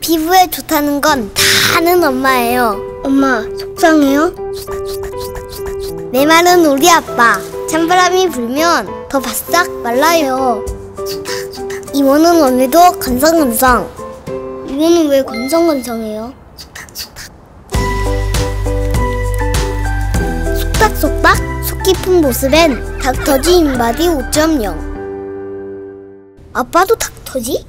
피부에 좋다는 건 다 아는 엄마예요. 엄마, 속상해요? 내 말은 우리 아빠. 찬바람이 불면 더 바싹 말라요. 이모는 오늘도 건성건성. 이모는 왜 건성건성해요? 속닥속닥 속 깊은 모습엔 닥터지 인바디 5.0 아빠도 닥터지?